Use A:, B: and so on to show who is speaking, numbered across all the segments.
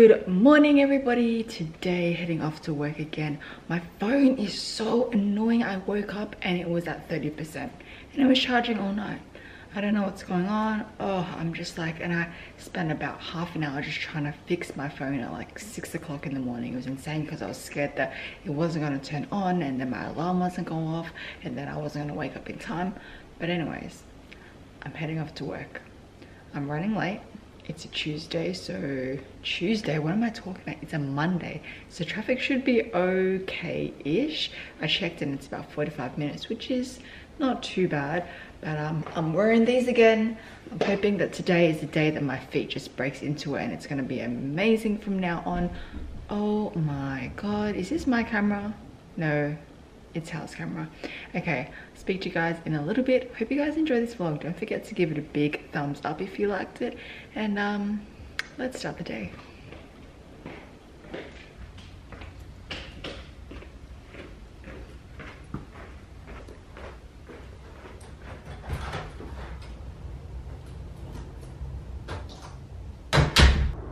A: Good morning everybody. Today heading off to work again. My phone is so annoying. I woke up and it was at 30% and it was charging all night. I don't know what's going on. Oh, I'm just like, and I spent about half an hour just trying to fix my phone at like six o'clock in the morning. It was insane because I was scared that it wasn't going to turn on and then my alarm wasn't going off and then I wasn't going to wake up in time. But anyways, I'm heading off to work. I'm running late it's a Tuesday, so Tuesday, what am I talking about? It's a Monday, so traffic should be okay-ish. I checked and it's about 45 minutes, which is not too bad, but um, I'm wearing these again. I'm hoping that today is the day that my feet just breaks into it and it's gonna be amazing from now on. Oh my God, is this my camera? No, it's house camera. Okay, speak to you guys in a little bit. Hope you guys enjoy this vlog. Don't forget to give it a big thumbs up if you liked it. And um, let's start the day.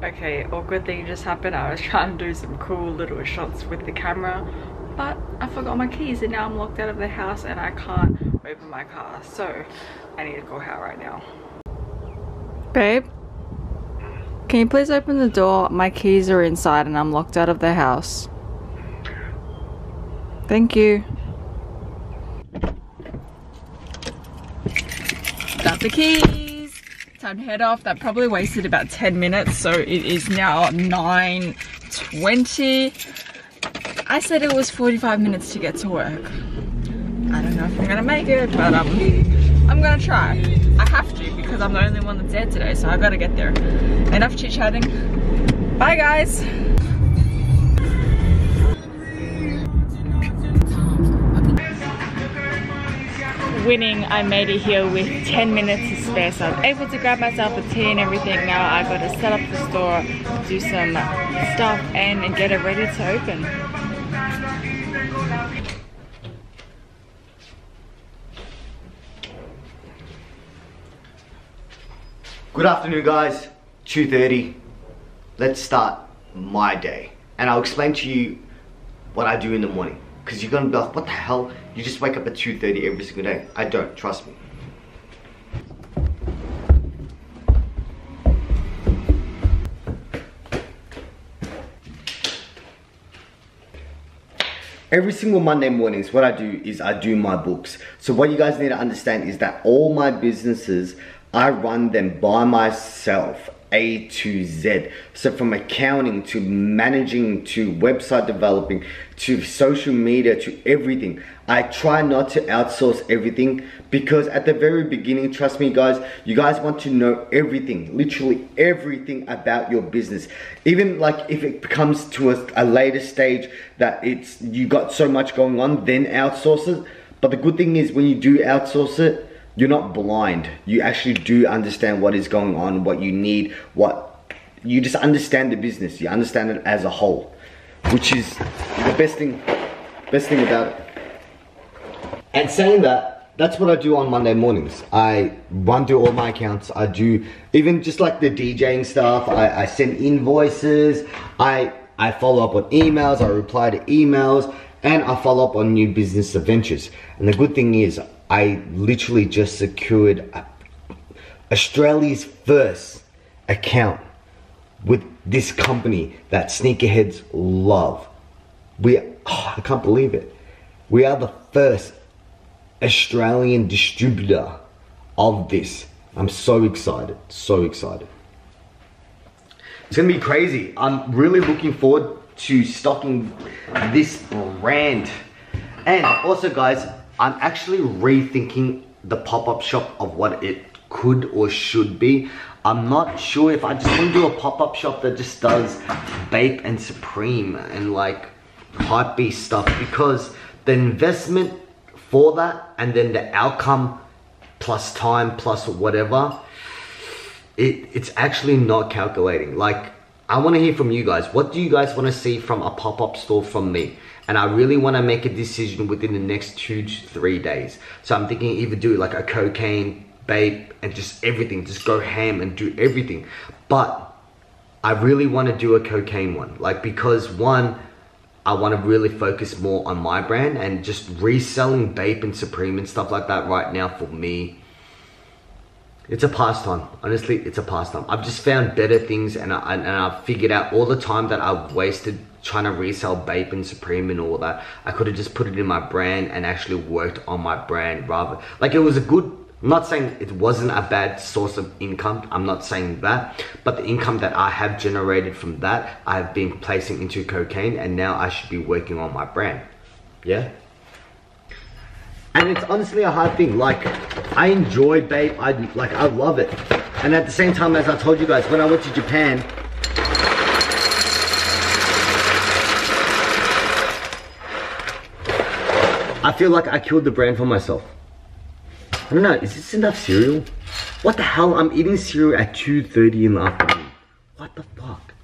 A: Okay, awkward thing just happened. I was trying to do some cool little shots with the camera but I forgot my keys and now I'm locked out of the house and I can't open my car. So I need to go out right now. Babe, can you please open the door? My keys are inside and I'm locked out of the house. Thank you. Got the keys. Time to head off. That probably wasted about 10 minutes. So it is now 9.20. I said it was 45 minutes to get to work. I don't know if I'm gonna make it, but um, I'm gonna try. I have to because I'm the only one that's there today, so I've gotta get there. Enough chit-chatting. Bye guys! winning I made it here with 10 minutes to spare so I'm able to grab myself a tea and everything now I gotta set up the store do some stuff and get it ready to open
B: Good afternoon guys, 2.30. Let's start my day. And I'll explain to you what I do in the morning. Because you're gonna be like, what the hell? You just wake up at 2.30 every single day. I don't, trust me. Every single Monday mornings, what I do is I do my books. So what you guys need to understand is that all my businesses I run them by myself a to Z. So from accounting to managing to website developing to social media to everything. I try not to outsource everything because at the very beginning, trust me guys, you guys want to know everything, literally everything about your business. Even like if it comes to a, a later stage that it's you got so much going on, then outsource it. But the good thing is when you do outsource it, you're not blind. You actually do understand what is going on, what you need, what you just understand the business. You understand it as a whole, which is the best thing, best thing about it. And saying that, that's what I do on Monday mornings. I run through all my accounts. I do even just like the DJing stuff. I, I send invoices. I I follow up on emails. I reply to emails, and I follow up on new business adventures. And the good thing is, I literally just secured Australia's first account with this company that sneakerheads love. We, oh, I can't believe it. We are the first Australian distributor of this. I'm so excited, so excited. It's gonna be crazy. I'm really looking forward to stocking this brand. And also guys, I'm actually rethinking the pop-up shop of what it could or should be. I'm not sure if I just want to do a pop-up shop that just does Bape and Supreme and like hypebeast stuff because the investment for that and then the outcome plus time plus whatever, it, it's actually not calculating. Like, I want to hear from you guys. What do you guys want to see from a pop-up store from me? And I really want to make a decision within the next two to three days. So I'm thinking either do like a Kokaine, Bape, and just everything, just go ham and do everything. But I really want to do a Kokaine one. Like, because one, I want to really focus more on my brand and just reselling Bape and Supreme and stuff like that right now for me. It's a pastime. Honestly, it's a pastime. I've just found better things and, I, and I've figured out all the time that I've wasted trying to resell Bape and Supreme and all that. I could have just put it in my brand and actually worked on my brand rather. Like it was a good I'm not saying it wasn't a bad source of income. I'm not saying that. But the income that I have generated from that, I've been placing into Kokaine and now I should be working on my brand. Yeah? And it's honestly a hard thing. Like, I enjoy Bape. I like, I love it. And at the same time, as I told you guys, when I went to Japan, I feel like I killed the brand for myself. I don't know, is this enough cereal? What the hell? I'm eating cereal at 2.30 in the afternoon. What the fuck?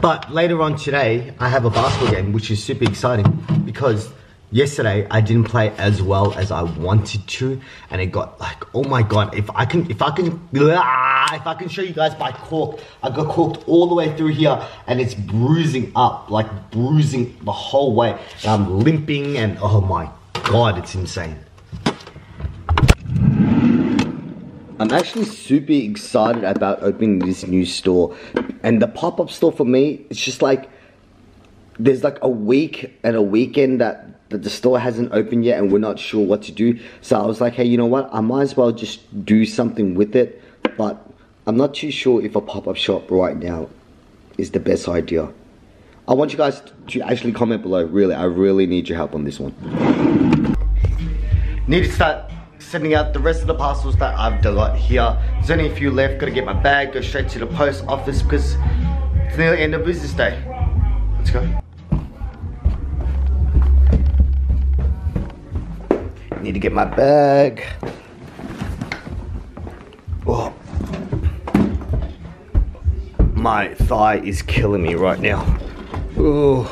B: But later on today, I have a basketball game, which is super exciting because yesterday I didn't play as well as I wanted to, and it got like, oh my god, if I can, if I can, if I can show you guys by cork, I got corked all the way through here, and it's bruising up, like bruising the whole way, and I'm limping, and oh my god, it's insane. I'm actually super excited about opening this new store. And the pop-up store for me, it's just like, there's like a week and a weekend that, that the store hasn't opened yet and we're not sure what to do. So I was like, hey, you know what? I might as well just do something with it. But I'm not too sure if a pop-up shop right now is the best idea. I want you guys to actually comment below. Really, I really need your help on this one. Need to start sending out the rest of the parcels that I've got here. There's only a few left. Gotta get my bag, go straight to the post office because it's nearly end of business day. Let's go. Need to get my bag. Oh. My thigh is killing me right now. Oh.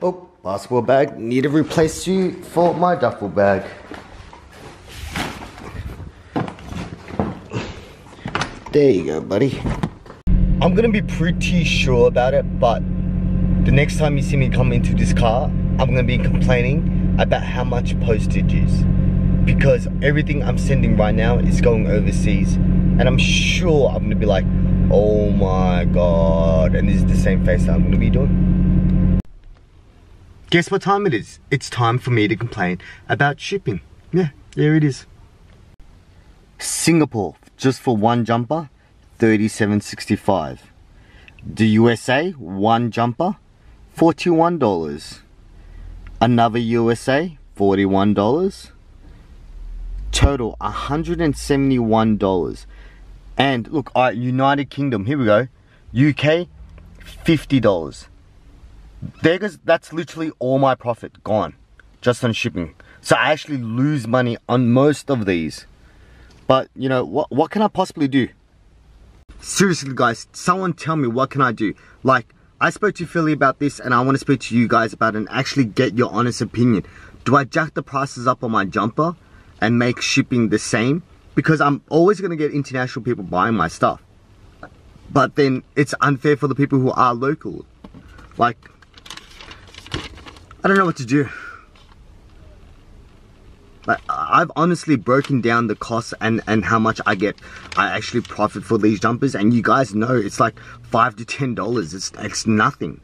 B: Oh, basketball bag. Need to replace you for my duffel bag. There you go, buddy. I'm gonna be pretty sure about it, but the next time you see me come into this car, I'm gonna be complaining about how much postage is. Because everything I'm sending right now is going overseas. And I'm sure I'm gonna be like, oh my god. And this is the same face that I'm gonna be doing. Guess what time it is? It's time for me to complain about shipping. Yeah, there it is. Singapore, just for one jumper, 37.65. The USA, one jumper, $41. Another USA, $41. Total, $171. And look, all right, United Kingdom, here we go. UK, $50 there goes that's literally all my profit gone just on shipping. So i actually lose money on most of these. But you know what what can i possibly do? Seriously guys someone tell me what can i do? Like i spoke to philly about this and i want to speak to you guys about it and actually get your honest opinion. Do i jack the prices up on my jumper and make shipping the same because i'm always going to get international people buying my stuff but then it's unfair for the people who are local like I don't know what to do. Like, I've honestly broken down the costs and, and how much I get, I actually profit for these jumpers. And you guys know it's like five to ten dollars. It's, it's nothing.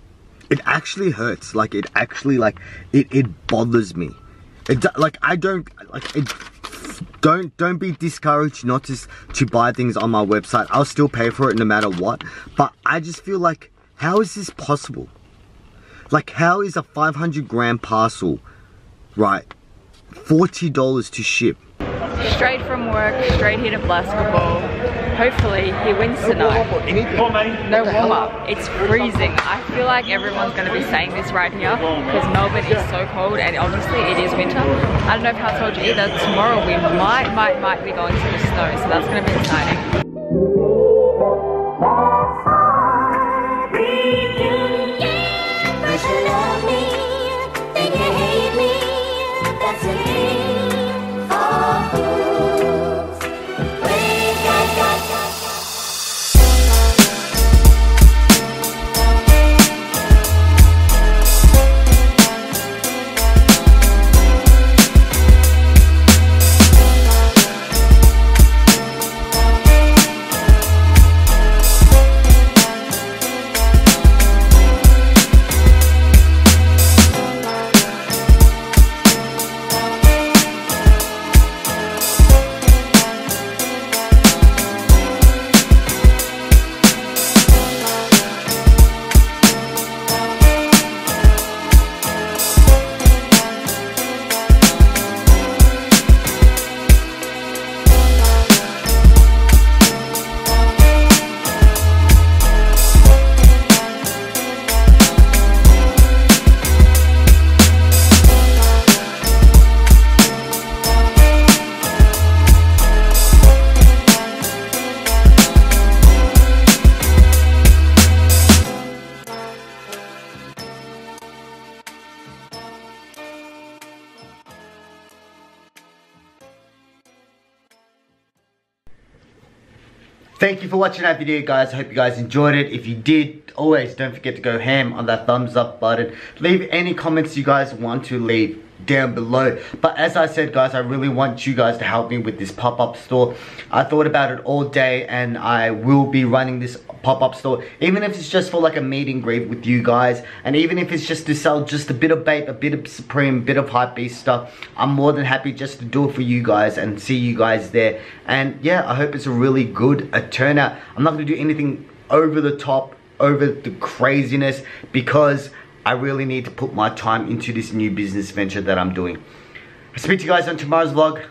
B: It actually hurts. Like it actually like, it, it bothers me. It like I don't like it. Don't don't be discouraged not to to buy things on my website. I'll still pay for it no matter what. But I just feel like, how is this possible? Like, how is a 500 gram parcel, right, $40 to ship?
A: Straight from work, straight here to basketball. Hopefully he wins tonight. No warm up. It's freezing. I feel like everyone's going to be saying this right here because Melbourne is so cold and obviously it is winter. I don't know if I told you either. Tomorrow we might, might, might be going to the snow, so that's going to be exciting.
B: Thank you for watching that video, guys. I hope you guys enjoyed it. If you did, always don't forget to go ham on that thumbs up button. Leave any comments you guys want to leave down below. But as i said guys i really want you guys to help me with this pop-up store. I thought about it all day and i will be running this pop-up store even if it's just for like a meet and greet with you guys. And even if it's just to sell just a bit of Bape a bit of supreme a bit of hype beast stuff i'm more than happy just to do it for you guys and see you guys there. And yeah i hope it's a really good a turnout. I'm not going to do anything over the top over the craziness because I really need to put my time into this new business venture that I'm doing. I'll speak to you guys on tomorrow's vlog.